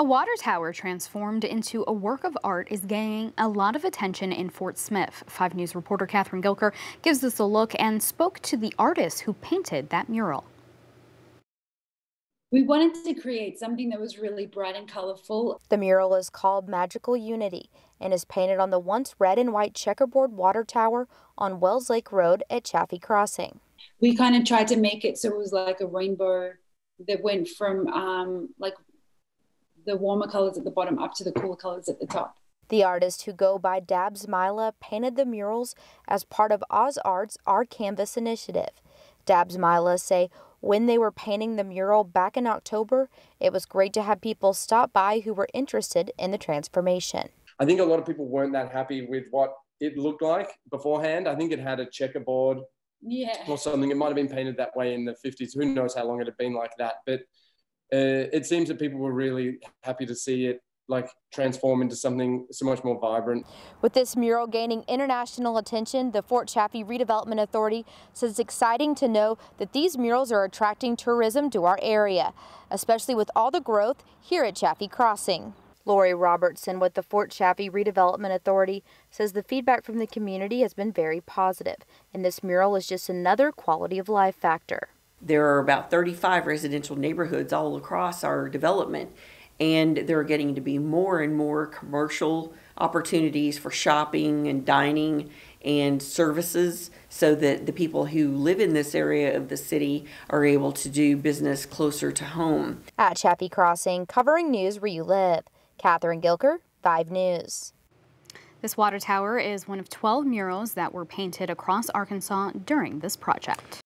A water tower transformed into a work of art is gaining a lot of attention in Fort Smith. 5 News reporter Catherine Gilker gives us a look and spoke to the artist who painted that mural. We wanted to create something that was really bright and colorful. The mural is called Magical Unity and is painted on the once red and white checkerboard water tower on Wells Lake Road at Chaffee Crossing. We kind of tried to make it so it was like a rainbow that went from um, like the warmer colors at the bottom up to the cooler colors at the top. The artist who go by Dabsmyla painted the murals as part of OzArt's Our Canvas initiative. Dabsmyla say when they were painting the mural back in October, it was great to have people stop by who were interested in the transformation. I think a lot of people weren't that happy with what it looked like beforehand. I think it had a checkerboard yeah. or something. It might have been painted that way in the 50s. Who knows how long it had been like that. But uh, it seems that people were really happy to see it like transform into something so much more vibrant. With this mural gaining international attention, the Fort Chaffee Redevelopment Authority says it's exciting to know that these murals are attracting tourism to our area, especially with all the growth here at Chaffee Crossing. Lori Robertson with the Fort Chaffee Redevelopment Authority says the feedback from the community has been very positive, and this mural is just another quality of life factor. There are about 35 residential neighborhoods all across our development, and there are getting to be more and more commercial opportunities for shopping and dining and services so that the people who live in this area of the city are able to do business closer to home. At Chaffee Crossing, covering news where you live, Catherine Gilker, 5 News. This water tower is one of 12 murals that were painted across Arkansas during this project.